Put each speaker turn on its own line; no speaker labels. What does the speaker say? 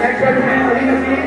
Sexual में बड़ी नफी